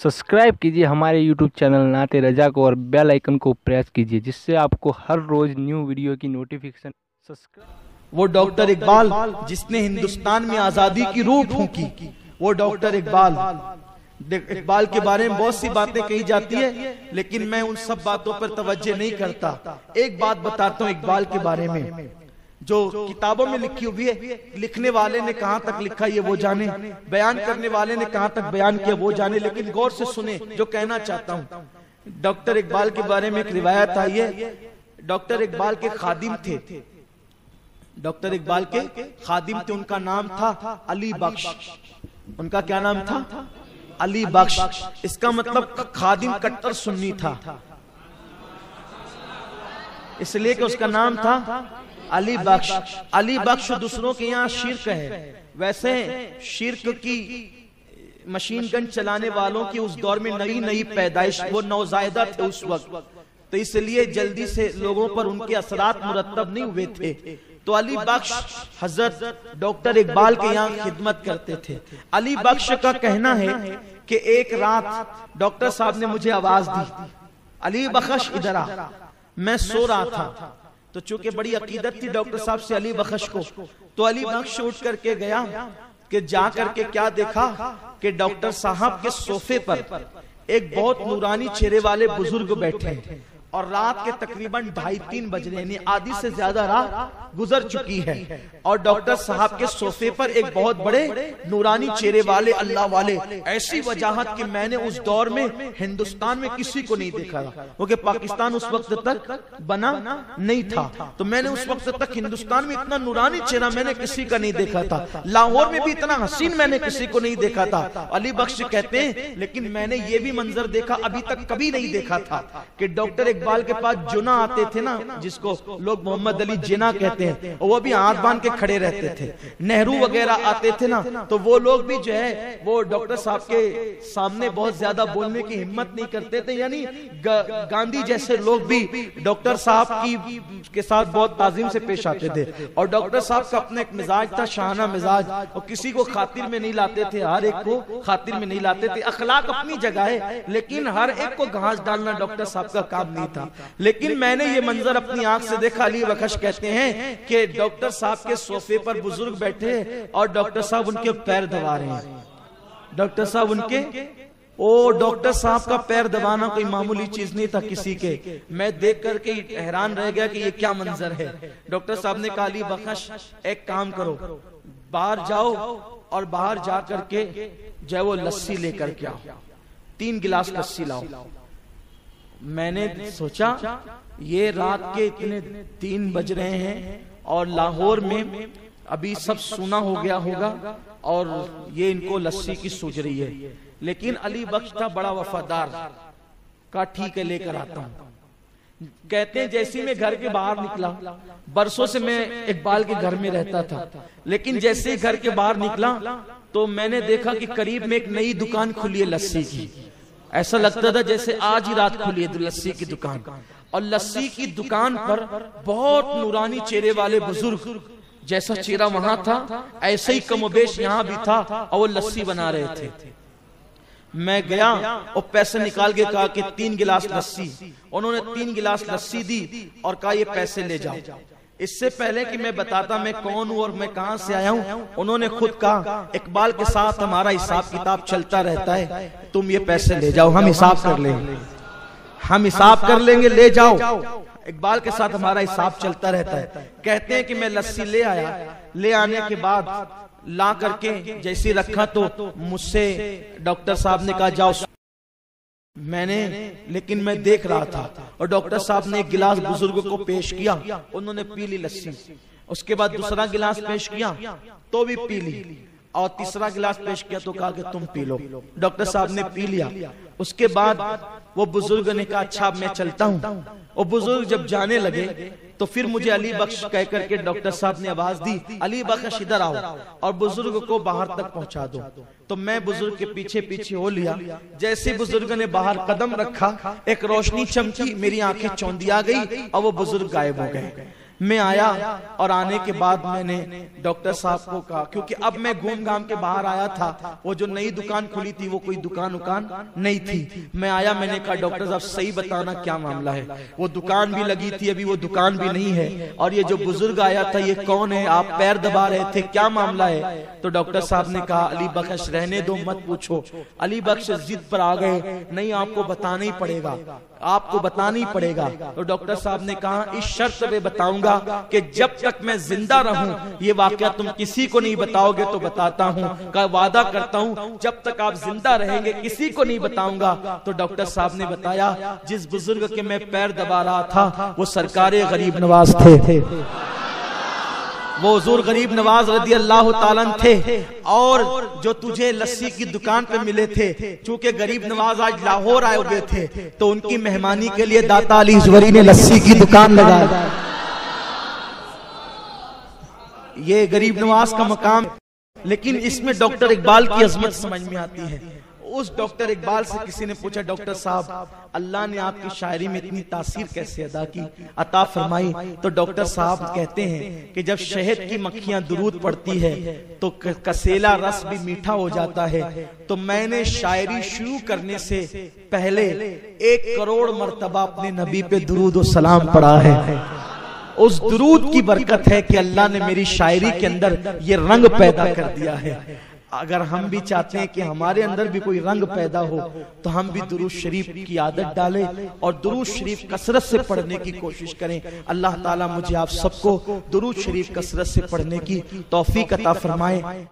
Subscribe कीजिए हमारे YouTube channel नाते रजा को और बेल आइकन को प्रेस कीजिए, जिससे आपको हर रोज न्यू वीडियो की नोटिफिकेशन सब्सक्राइब वो डॉक्टर इकबाल, जिसने हिंदुस्तान में आज़ादी की रूह फूकी वो डॉक्टर इकबाल। इकबाल के बारे में बहुत सी बातें कही जाती है, लेकिन मैं उन सब बातों पर तवज्जो नहीं करता। एक बात बताता हूँ इकबाल के बारे में। जो किताबों में लिखी हुई है, लिखने वाले ने कहाँ तक लिखा ये वो जाने। बयान करने वाले ने कहाँ तक बयान किया वो जाने, लेकिन गौर से सुने, जो कहना चाहता हूँ। डॉक्टर इकबाल के बारे में एक रिवायत आई है। डॉक्टर इकबाल के खादिम थे। डॉक्टर इकबाल के खादिम थे, उनका नाम था अली बख्श। उनका क्या नाम था? अली बख्श। इसका मतलब खादिम कट्टर सुन्नी था। इसलिए कि उसका नाम था अली बख्श अली बख्श दूसरों के यहाँ शिरक है। वैसे शिरक की मशीन गन चलाने वालों की उस दौर में नई नई पैदाइश वो नौजायदा थे उस वक्त। तो इसलिए जल्दी से लोगों पर उनके असरात मुरतब नहीं हुए थे। तो अली बख्श हज़रत डॉक्टर इकबाल के यहाँ खिदमत करते थे। अली बख्श का कहना है कि एक रात डॉक्टर साहब ने मुझे आवाज़ दी। अली बख्श इधर आ। मैं सो रहा था तो चूँकि बड़ी अकीदत थी डॉक्टर साहब से अली बख्श को। तो अली बख्श उठ करके गया कि जा करके क्या देखा कि डॉक्टर साहब के सोफे पर एक बहुत नूरानी चेहरे वाले बुज़ुर्ग बैठे हैं। और रात के तकरीबन ढाई तीन बज रहे आधी से ज़्यादा रात गुजर चुकी है। और डॉक्टर साहब के सोफे पर एक बहुत बड़े नूरानी चेहरे वाले अल्लाह वाले, ऐसी वजाहत कि मैंने उस दौर में हिंदुस्तान में किसी को नहीं देखा था। क्योंकि पाकिस्तान उस वक्त तक बना नहीं था। तो मैंने उस वक्त तक हिंदुस्तान में इतना नूरानी चेहरा मैंने किसी का नहीं देखा था। लाहौर में भी इतना हसीन मैंने किसी को नहीं देखा था। अली बख्श कहते हैं, लेकिन मैंने ये भी मंजर देखा, अभी तक कभी नहीं देखा था कि डॉक्टर इकबाल के पास जुना आते थे ना, जिसको लोग मोहम्मद अली जिना कहते हैं वो भी हाथ बाँध के खड़े रहते थे। नेहरू वगैरह आते थे ना तो वो लोग भी जो है, वो डॉक्टर साहब के सामने बहुत ज़्यादा बोलने की हिम्मत नहीं करते थे, यानी गांधी जैसे लोग भी डॉक्टर साहब की, के साथ बहुत ताजीम से पेश आते थे। और डॉक्टर साहब का अपना एक मिजाज था, शाहाना मिजाज, और किसी को खातिर में नहीं लाते थे, हर एक को खातिर में नहीं लाते थे। अखलाक अपनी जगह है, लेकिन हर एक को घास डालना डॉक्टर साहब का काम नहीं था। लेकिन मैंने ये मंजर अपनी आँख से देखा, अली बख्श कहते हैं कि डॉक्टर साहब के सोफे पर बुज़ुर्ग बैठे और डॉक्टर साहब उनके पैर दबा रहे हैं। डॉक्टर साहब उनके, ओ, डॉक्टर साहब का पैर दबाना कोई मामूली चीज़ नहीं था किसी के। मैं देख करके हैरान रह गया कि ये क्या मंजर है। डॉक्टर साहब ने कहा, अली बख्श, एक काम करो, बाहर जाओ और बाहर जा करके जो वो लस्सी लेकर के आओ। तीन गिलास लस्सी लाओ। मैंने सोचा, ये रात के इतने तीन बज रहे हैं और लाहौर में अभी सब सुना हो गया होगा और ये इनको लस्सी की सूझ रही है। लेकिन अली बख्श था बड़ा वफादार का ठीक है, लेकर आता हूँ। कहते हैं, जैसे मैं घर के बाहर निकला, बरसों से मैं इकबाल के घर में रहता था, लेकिन जैसे ही घर के बाहर निकला तो मैंने देखा कि करीब में एक नई दुकान खुली है लस्सी की। ऐसा लगता था जैसे आज ही रात खुली है लस्सी की दुकान। और लस्सी की दुकान पर बहुत नूरानी चेहरे वाले बुज़ुर्ग जैसा चेहरा वहाँ था ऐसे ही कमोबेश यहाँ भी था और वो लस्सी बना रहे थे। मैं गया और पैसे निकाल के कहा कि तीन गिलास लस्सी। उन्होंने तीन गिलास लस्सी दी और कहा ये पैसे ले जाओ। इससे पहले कि मैं बताता मैं कौन हूँ और मैं कहाँ से आया हूँ उन्होंने खुद कहा इकबाल के साथ हमारा हिसाब किताब चलता रहता है। तुम ये पैसे ले जाओ हम हिसाब कर लेंगे। हम हिसाब कर लेंगे ले जाओ। इकबाल के साथ हमारा हिसाब चलता रहता है। कहते हैं कि मैं लस्सी ले आया। ले आने के बाद ला करके जैसे रखा तो मुझसे डॉक्टर साहब ने कहा जाओ मैंने लेकिन मैं देख रहा था। और डॉक्टर साहब ने एक गिलास बुज़ुर्ग को पेश किया उन्होंने पी ली लस्सी। उसके बाद दूसरा गिलास पेश किया तो भी पी ली और तीसरा गिलास पेश किया तो कहा कि तुम पी लो। डॉक्टर साहब ने पी लिया। उसके बाद वो बुज़ुर्ग ने कहा अच्छा मैं चलता हूँ। वो बुज़ुर्ग जब जाने लगे तो फिर मुझे अली बख्श कह करके डॉक्टर साहब ने आवाज़ दी अली बख्श इधर आओ। और बुज़ुर्ग को बाहर तक पहुँचा दो। तो मैं बुज़ुर्ग के पीछे पीछे हो लिया। जैसे बुज़ुर्ग ने बाहर कदम रखा एक रोशनी चमकी मेरी आँखें चौंधी आ गई और वो बुज़ुर्ग गायब हो गए मैं आया और आने के बाद मैंने डॉक्टर साहब को कहा क्योंकि अब मैं घूम घाम के बाहर आया था वो जो नई दुकान खुली थी वो कोई दुकान उकान नहीं थी। मैं आया मैंने कहा डॉक्टर साहब सही बताना क्या मामला है? वो दुकान भी लगी थी अभी वो दुकान भी नहीं है। और ये जो बुज़ुर्ग आया था ये कौन है? आप पैर दबा रहे थे क्या मामला है? तो डॉक्टर साहब ने कहा अली बख्श रहने दो मत पूछो। अली बख्श जिद पर आ गए नहीं आपको बताना ही पड़ेगा आपको बतानी पड़ेगा। तो डॉक्टर साहब ने कहा इस शर्त पे बताऊँगा कि जब तक मैं ज़िंदा रहूँ ये वाक्य तुम किसी को नहीं बताओगे तो बताता हूँ। का वादा करता हूँ जब तक आप ज़िंदा रहेंगे किसी को नहीं बताऊँगा। तो डॉक्टर साहब ने बताया जिस बुज़ुर्ग के मैं पैर दबा रहा था वो सरकारी गरीब नवाज़ थे। वो हजूर गरीब नवाज़ रदी अल्लाह तालन थे और जो तुझे लस्सी की दुकान पे मिले थे, चूँकि गरीब नवाज़ आज लाहौर आए हुए थे तो उनकी मेहमानी के लिए दाता अली जुवरी ने लस्सी की दुकान लगाई। ये गरीब नवाज़ का मकाम, लेकिन इसमें डॉक्टर इकबाल की अजमत समझ में आती है। उस डॉक्टर इकबाल से किसी ने पूछा, डॉक्टर साहब, अल्लाह ने आपकी शायरी में इतनी तासीर कैसे अदा की? अता फरमाई तो डॉक्टर साहब कहते हैं कि जब शहद की मक्खियाँ दुरूद पड़ती है तो कसेला रस भी मीठा हो जाता है। तो मैंने शायरी शुरू करने से पहले एक करोड़ मरतबा अपने नबी पे दुरूद सलाम पढ़ा है। उस दुरूद की बरकत है कि अल्लाह ने मेरी शायरी के अंदर ये रंग पैदा कर दिया है। अगर हम भी चाहते हैं कि हमारे अंदर भी कोई रंग पैदा हो तो हम भी दुरूद शरीफ की आदत डालें और दुरूद शरीफ कसरत से पढ़ने की कोशिश करें। अल्लाह ताला मुझे आप सबको दुरूद शरीफ कसरत से पढ़ने की तौफीक अता फरमाए।